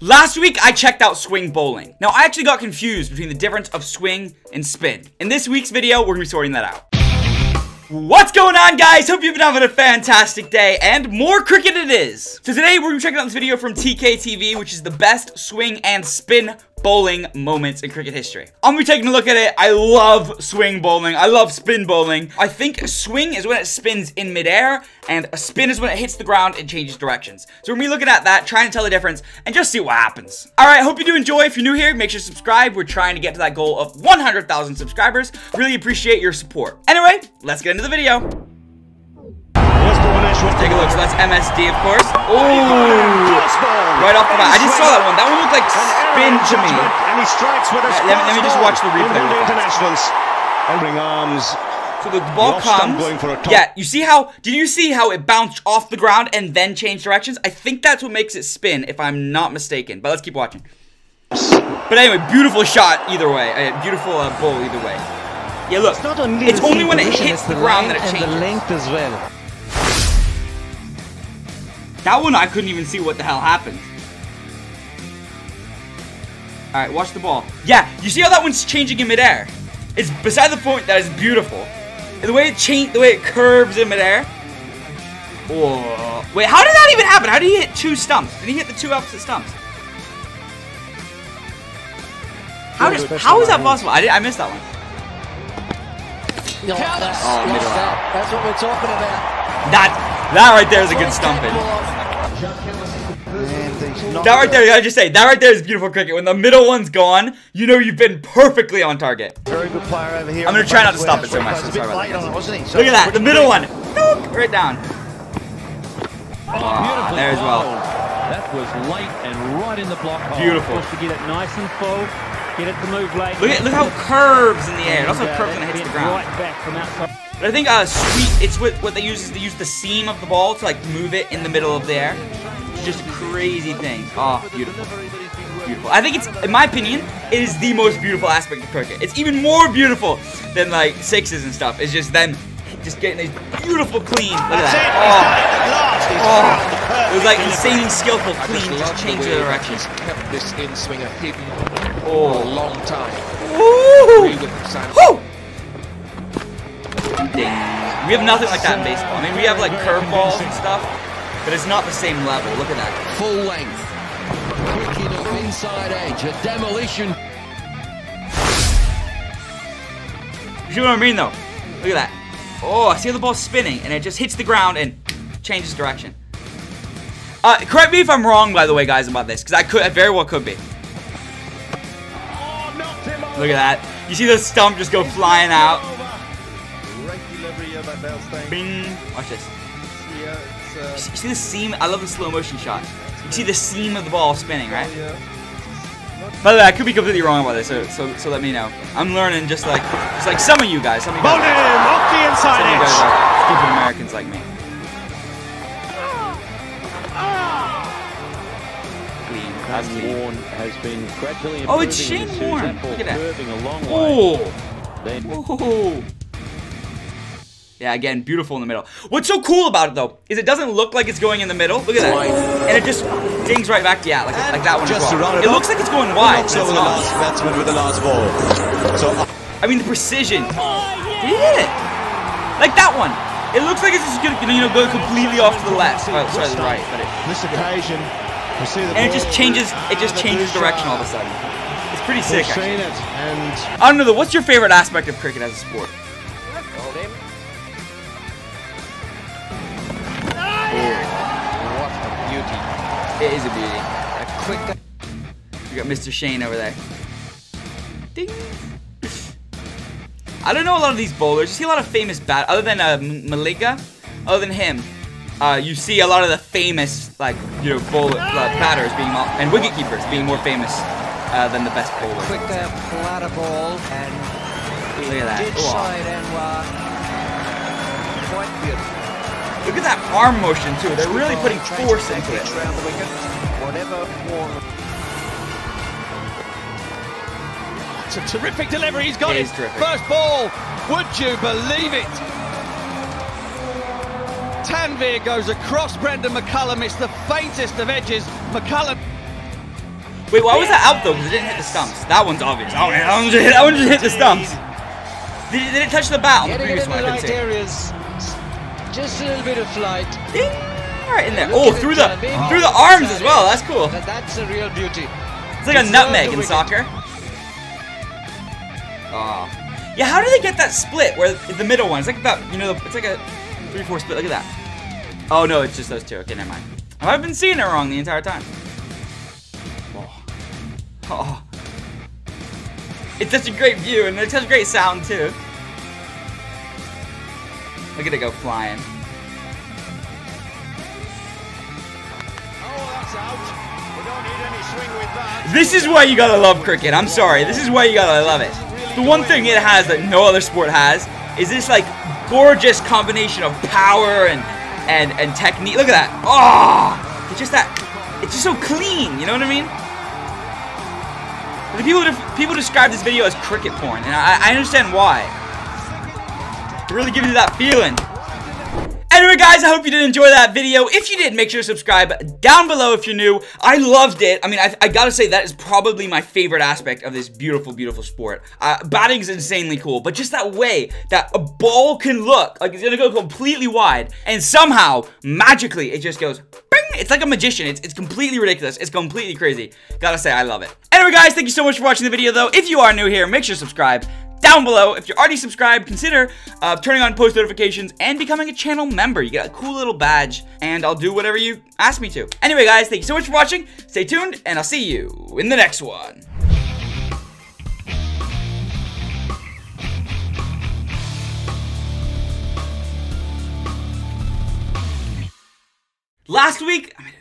Last week, I checked out swing bowling. Now, I actually got confused between the difference of swing and spin. In this week's video, we're gonna be sorting that out. What's going on, guys? Hope you've been having a fantastic day, and more cricket it is. So today, we're checking out this video from TKTV, which is the best swing and spin bowling moments in cricket history. I'm gonna be taking a look at it. I love swing bowling. I love spin bowling. I think swing is when it spins in midair, and a spin is when it hits the ground and changes directions. So we're gonna be looking at that, trying to tell the difference, and just see what happens. All right, hope you do enjoy. If you're new here, make sure to subscribe. We're trying to get to that goal of 100,000 subscribers. Really appreciate your support. Anyway, let's get into the video. Let's Take a look. So that's MSD, of course. Oh, right off the bat. I just saw that one. That one looked like spin to me. And he strikes with a Right, let me- let me just watch the replay One of real the fast. internationals. Elbring arms. So the ball comes. going for a. Yeah, you see how? Did you see how it bounced off the ground and then changed directions? I think that's what makes it spin, if I'm not mistaken. But let's keep watching. But anyway, beautiful shot either way. A beautiful uh, bowl either way. Yeah, look. Not only It's only when it hits it's the ground that it and the length as well. That one I couldn't even see what the hell happened. Alright, watch the ball. Yeah, you see how that one's changing in midair? It's beside the point that is beautiful. The way it change the way it curves in midair. Whoa. Wait, how did that even happen? How did he hit two stumps? Did he hit the two opposite stumps? How, does, how is that possible? I, did, I missed that one. No, that's, Oh, middle that's, out. that's what we're talking about. That that right there is a good stumping. That right there, I just say, that right there is beautiful cricket. When the middle one's gone, you know you've been perfectly on target. Very good player over here. I'm gonna try not to stop it so much. Sorry Sorry about that, guys. wasn't he? So Look at that, the middle one. Right down. Ah, there as well. That was late and right in the block hole. Beautiful. Just to get it nice and full, get it to move late. Look at look how it curves in the air. It also uh, curves when it hits the ground. Right back from outside. But I think uh, sweet. It's what what they use is they use the seam of the ball to like move it in the middle of the air. It's just a crazy thing. Oh, beautiful. Beautiful. I think it's, in my opinion, it is the most beautiful aspect of cricket. It's even more beautiful than like sixes and stuff. It's just them just getting these beautiful clean. Look at it. that. Oh. done it at last. He's Oh, it was like insanely skillful, clean, just just love change the the way that direction. he's kept this in swinger hidden for a Oh, long time. Woo! Agree with Sam. Woo! Ding. We have nothing like that in baseball. I mean, we have like curveballs and stuff, but it's not the same level. Look at that. Full length. Quick enough inside edge. A demolition. You see what I mean, though? Look at that. Oh, I see how the ball's spinning, and it just hits the ground and changes direction. Uh, correct me if I'm wrong, by the way, guys, about this, because I could, I very well could be. Look at that. You see the stump just go flying out. Bing. Watch this. You see- you see the seam? I love the slow motion shot. You see the seam of the ball spinning, right? By the way, I could be completely wrong about this, so so, so let me know. I'm learning just like just like some of you guys. Some of you guys, him off the some inside of you guys edge. are stupid Americans like me. Clean. That's. Warren has been gradually Oh, it's improving Shane as Warne. Look at that. curving a long way. Oh. Then Whoa. Yeah, again, beautiful in the middle. What's so cool about it though is it doesn't look like it's going in the middle. Look at that, and it just dings right back to yeah, like, like that one. Just to well. it It looks like it's going wide. Knocks but over the last batsman with the last ball. So uh, I mean, the precision. Did he hit it? Like that one. It looks like it's just gonna, you know, go completely off to the left. Oh, sorry, the right. But it, this occasion, we see the and it just changes. It just changes direction all of a sudden. It's pretty sick. Actually. it, and I don't know though. What's your favorite aspect of cricket as a sport? What a beauty. It is a beauty. A quick You got Mr. Shane over there. Ding. I don't know a lot of these bowlers. You see a lot of famous bat, other than uh, Malinga, other than him. Uh, you see a lot of the famous, like you know, bowler uh, batters being more, and wicket keepers being more famous uh, than the best bowlers. Quicker, flatter ball, and Look at that. ditch Wow. side and uh, quite beautiful. Look at that arm motion too. They're really putting force into it. Round the wicket, whatever. It's a terrific delivery. He's got It it. is terrific. First ball. Would you believe it? Tanvir goes across Brendon McCullum. It's the faintest of edges. McCullum. Wait, why was that out though? Because it didn't hit the stumps. That one's obvious. Oh, man, that one just hit, that one just hit the stumps. Did it, did it touch the bat on the Getting it previous in one? the I couldn't right see. areas. Just a little bit of flight. Ding! Right in there. Oh, through the through the arms as well. That's cool. That's a real beauty. It's like a nutmeg in soccer. Oh. Yeah, how do they get that split where the middle one? It's like about, you know, it's like a 3-4 split. Look at that. Oh, no, it's just those two. Okay, never mind. I've been seeing it wrong the entire time. Oh. Oh. It's such a great view, and it's such a great sound, too. Look at it go flying. This is why you gotta love cricket. I'm sorry. This is why you gotta love it. The one thing it has that no other sport has is this like gorgeous combination of power and and and technique. Look at that. Oh, it's just that. It's just so clean. You know what I mean? The people people describe this video as cricket porn, and I, I understand why. It really gives you that feeling. Guys, I hope you did enjoy that video. If you did, make sure to subscribe down below if you're new. I loved it. I mean, I, I gotta say, that is probably my favorite aspect of this beautiful, beautiful sport. Uh, batting is insanely cool, but just that way that a ball can look like it's gonna go completely wide, and somehow, magically, it just goes! It's like a magician. It's, it's completely ridiculous. It's completely crazy. Gotta say, I love it. Anyway, guys, thank you so much for watching the video, though. If you are new here, make sure to subscribe down below. If you're already subscribed, consider uh, turning on post notifications and becoming a channel member. You get a cool little badge, and I'll do whatever you ask me to. Anyway, guys, thank you so much for watching. Stay tuned, and I'll see you in the next one. Last week, I mean,